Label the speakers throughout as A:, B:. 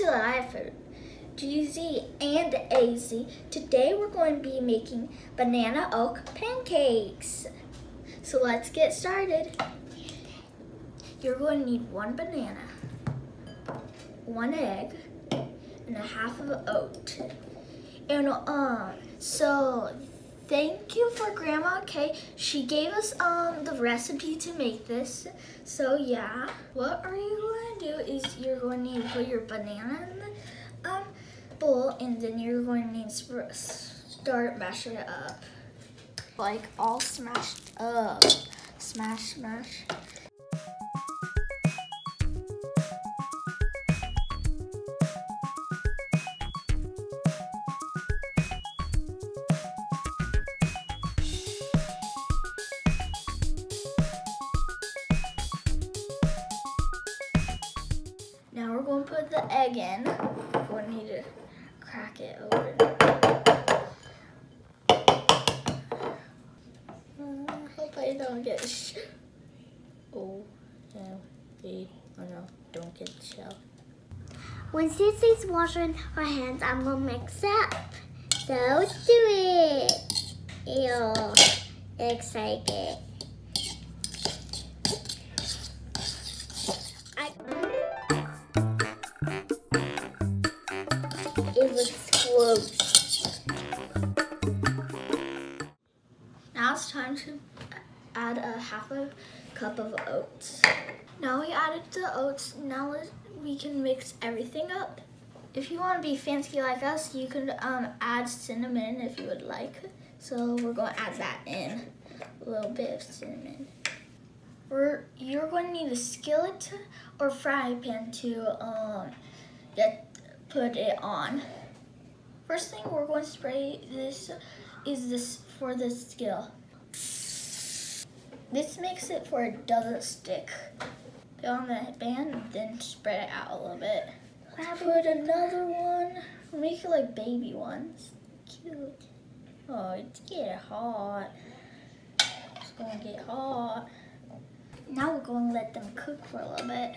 A: Life GZ and AZ. Today we're going to be making banana oat pancakes. So let's get started. You're going to need one banana, one egg, and a half of an oat. And um, so thank you for Grandma Kay. She gave us um the recipe to make this. So yeah, what are you going to do is you're going to put your banana in the um bowl, and then you're going to start mashing it up, like all smashed up. Smash, smash. The egg in. To need to crack it open. Uh, hope I don't get sh Oh, no, B. Oh no, don't get shell.
B: When Susie's washing her hands, I'm gonna mix up. So let's do it. Ew, excited.
A: Now it's time to add a half a cup of oats. Now we added the oats, now we can mix everything up. If you want to be fancy like us, you can um, add cinnamon if you would like. So we're going to add that in, a little bit of cinnamon. We're, you're going to need a skillet or fry pan to um, get put it on. First thing we're going to spray this is this for the skill. This makes it for it doesn't stick. Put on the band, and then spread it out a little bit. Put another one. Make it like baby ones. Cute. Oh, it's getting hot. It's gonna get hot. Now we're going to let them cook for a little bit.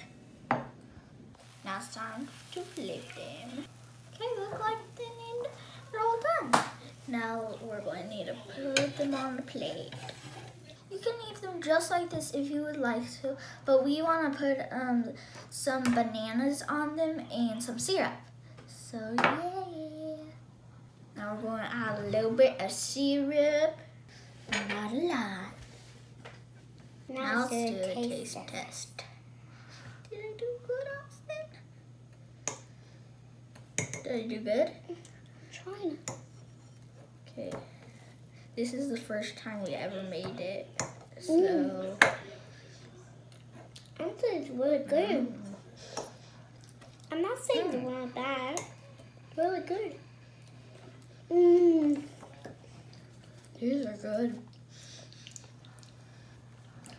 A: Now it's time to flip them. Okay, look like they need, they're all done. Now we're going to put them on the plate. You can eat them just like this if you would like to, but we want to put um, some bananas on them and some syrup. So yeah. Now we're going to add a little bit of syrup, not a lot. Now let's do a taste test. Did I do good, Austin? Did I do good?
B: Trying.
A: Okay. This is the first time we ever made it. So,
B: I think it's really good. I'm not saying they hmm. weren't bad. Really good. Mmm.
A: these are good.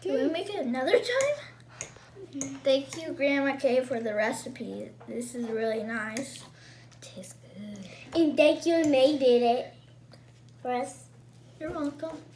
A: Can we make it another time? Thank you, Grandma Kay, for the recipe. This is really nice. Tastes good.
B: And thank you May did it for us.
A: You're welcome.